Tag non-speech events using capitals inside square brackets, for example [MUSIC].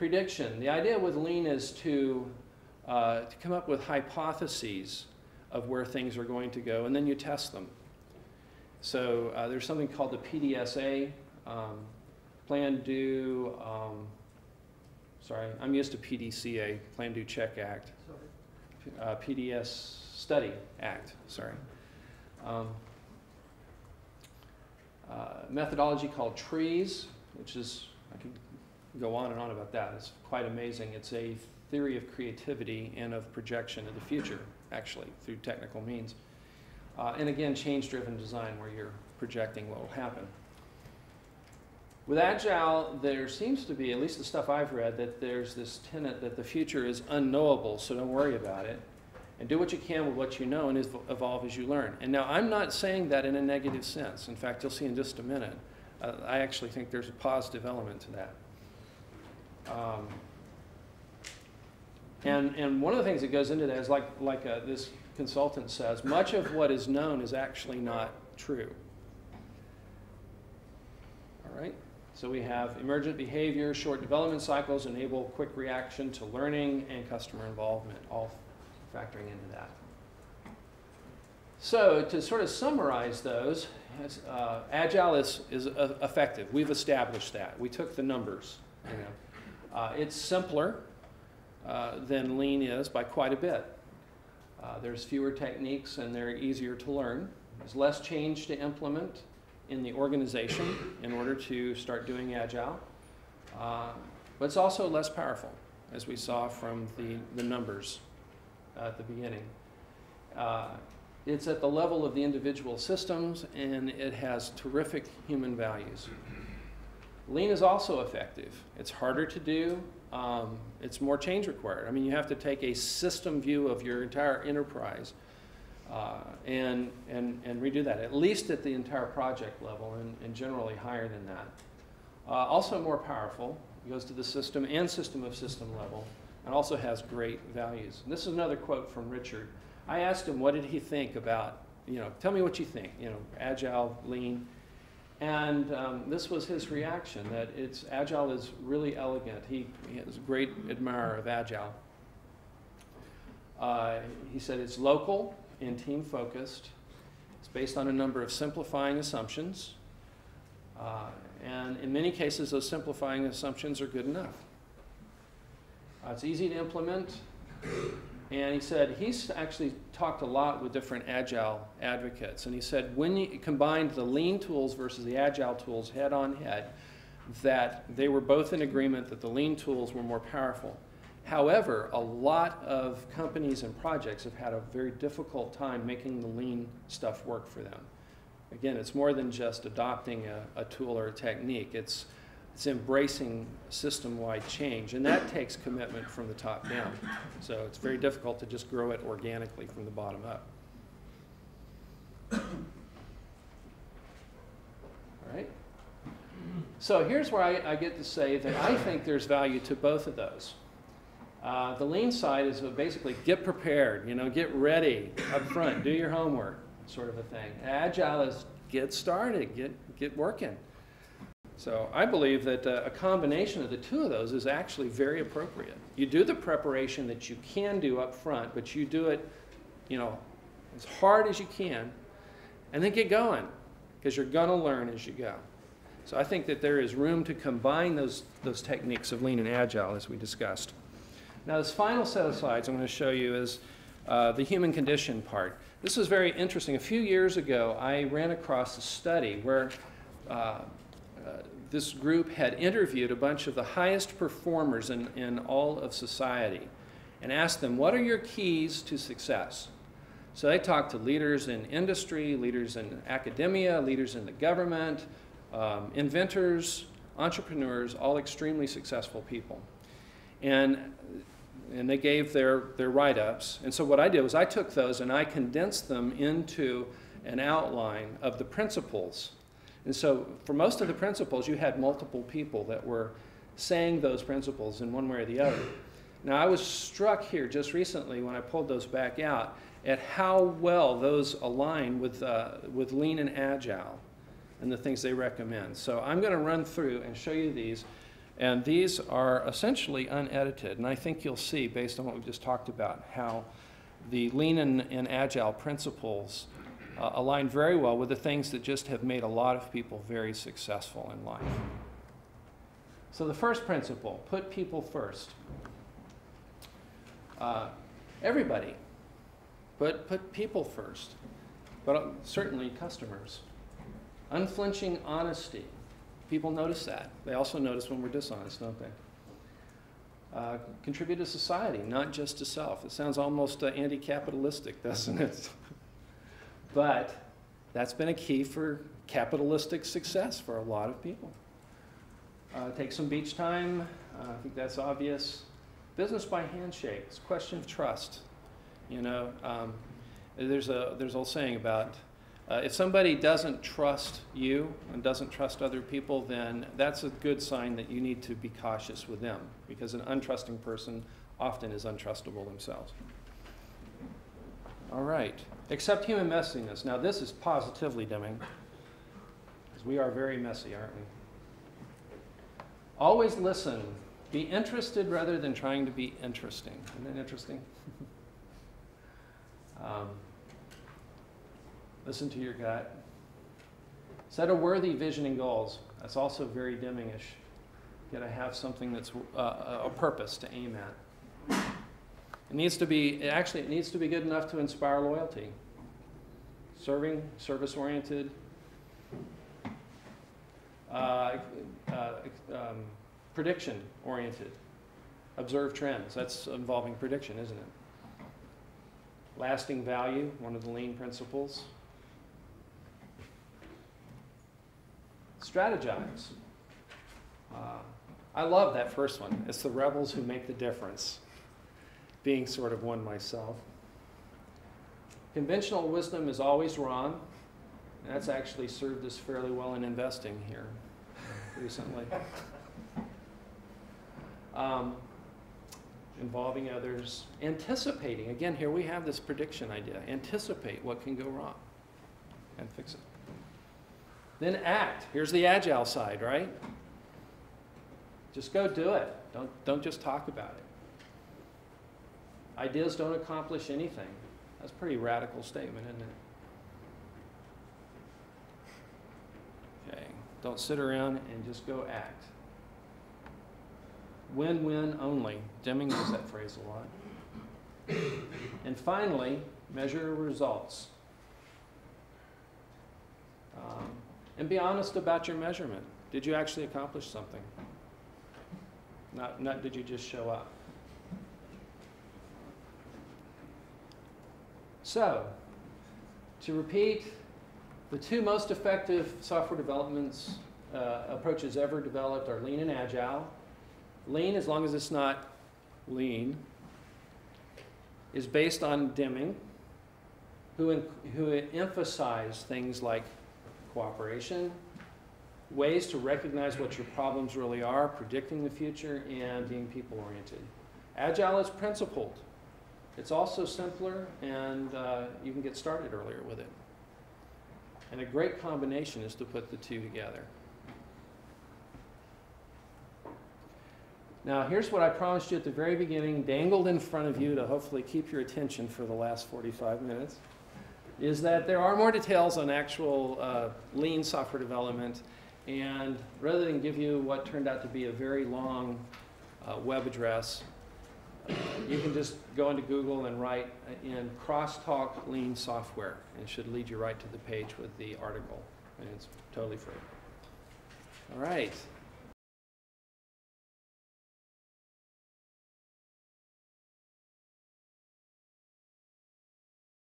prediction. The idea with lean is to, uh, to come up with hypotheses of where things are going to go, and then you test them. So uh, there's something called the PDSA, um, Plan, Do, um, sorry, I'm used to PDCA, Plan, Do, Check Act, uh, PDS Study Act, sorry. Um, uh, methodology called TRIZ, which is, I can go on and on about that. It's quite amazing. It's a theory of creativity and of projection of the future, actually, through technical means. Uh, and again, change-driven design, where you're projecting what will happen. With Agile, there seems to be, at least the stuff I've read, that there's this tenet that the future is unknowable, so don't worry about it. And do what you can with what you know and evolve as you learn. And now, I'm not saying that in a negative sense. In fact, you'll see in just a minute. Uh, I actually think there's a positive element to that. Um, and, and one of the things that goes into that is like, like uh, this consultant says, much of what is known is actually not true. All right? So we have emergent behavior, short development cycles enable quick reaction to learning and customer involvement, all factoring into that. So to sort of summarize those, uh, Agile is, is uh, effective. We've established that. We took the numbers. You know. Uh, it's simpler uh, than Lean is by quite a bit. Uh, there's fewer techniques and they're easier to learn. There's less change to implement in the organization in order to start doing Agile. Uh, but it's also less powerful, as we saw from the, the numbers at the beginning. Uh, it's at the level of the individual systems and it has terrific human values. Lean is also effective. It's harder to do. Um, it's more change required. I mean, you have to take a system view of your entire enterprise uh, and, and, and redo that, at least at the entire project level and, and generally higher than that. Uh, also more powerful, goes to the system and system of system level, and also has great values. And this is another quote from Richard. I asked him, what did he think about, you know, tell me what you think, you know, agile, lean. And um, this was his reaction, that it's, agile is really elegant. He, he is a great admirer of agile. Uh, he said it's local and team focused. It's based on a number of simplifying assumptions. Uh, and in many cases, those simplifying assumptions are good enough. Uh, it's easy to implement. And he said he's actually talked a lot with different agile advocates. And he said when you combined the lean tools versus the agile tools head on head, that they were both in agreement that the lean tools were more powerful. However, a lot of companies and projects have had a very difficult time making the lean stuff work for them. Again, it's more than just adopting a, a tool or a technique. It's it's embracing system-wide change, and that takes commitment from the top down. So it's very difficult to just grow it organically from the bottom up. All right? So here's where I, I, get to say that I think there's value to both of those. Uh, the lean side is basically get prepared, you know, get ready up front, do your homework, sort of a thing. Agile is get started, get, get working. So I believe that uh, a combination of the two of those is actually very appropriate. You do the preparation that you can do up front, but you do it, you know, as hard as you can, and then get going, because you're going to learn as you go. So I think that there is room to combine those, those techniques of lean and agile as we discussed. Now this final set of slides I'm going to show you is uh, the human condition part. This was very interesting. A few years ago, I ran across a study where uh, this group had interviewed a bunch of the highest performers in, in all of society and asked them, what are your keys to success? So they talked to leaders in industry, leaders in academia, leaders in the government, um, inventors, entrepreneurs, all extremely successful people. And, and they gave their, their write-ups. And so what I did was I took those and I condensed them into an outline of the principles and so for most of the principles, you had multiple people that were saying those principles in one way or the other. Now, I was struck here just recently when I pulled those back out at how well those align with, uh, with lean and agile and the things they recommend. So I'm going to run through and show you these. And these are essentially unedited. And I think you'll see, based on what we just talked about, how the lean and, and agile principles uh, align very well with the things that just have made a lot of people very successful in life. So, the first principle put people first. Uh, everybody, but put people first, but uh, certainly customers. Unflinching honesty. People notice that. They also notice when we're dishonest, don't they? Uh, contribute to society, not just to self. It sounds almost uh, anti capitalistic, [LAUGHS] doesn't it? But that's been a key for capitalistic success for a lot of people. Uh, take some beach time. Uh, I think that's obvious. Business by handshake. It's a question of trust. You know, um, there's a there's old saying about uh, if somebody doesn't trust you and doesn't trust other people, then that's a good sign that you need to be cautious with them because an untrusting person often is untrustable themselves. All right. Accept human messiness. Now, this is positively Deming because we are very messy, aren't we? Always listen. Be interested rather than trying to be interesting. Isn't that interesting? [LAUGHS] um, listen to your gut. Set a worthy vision and goals. That's also very Demingish. You got to have something that's uh, a purpose to aim at. It needs to be, actually, it needs to be good enough to inspire loyalty. Serving, service oriented, uh, uh, um, prediction oriented. Observe trends. That's involving prediction, isn't it? Lasting value, one of the lean principles. Strategize. Uh, I love that first one. It's the rebels who make the difference, being sort of one myself. Conventional wisdom is always wrong. That's actually served us fairly well in investing here recently. Um, involving others, anticipating. Again, here we have this prediction idea. Anticipate what can go wrong and fix it. Then act. Here's the agile side, right? Just go do it. Don't, don't just talk about it. Ideas don't accomplish anything. That's a pretty radical statement, isn't it? Okay. Don't sit around and just go act. Win win only. Deming knows that phrase a lot. And finally, measure results. Um, and be honest about your measurement. Did you actually accomplish something? Not, not did you just show up? So, to repeat, the two most effective software developments uh, approaches ever developed are lean and agile. Lean, as long as it's not lean, is based on Deming, who, who emphasize things like cooperation, ways to recognize what your problems really are, predicting the future, and being people oriented. Agile is principled. It's also simpler, and uh, you can get started earlier with it. And a great combination is to put the two together. Now, here's what I promised you at the very beginning, dangled in front of you to hopefully keep your attention for the last 45 minutes, is that there are more details on actual uh, lean software development. And rather than give you what turned out to be a very long uh, web address, you can just go into Google and write uh, in CrossTalk lean software. And it should lead you right to the page with the article. And it's totally free. All right.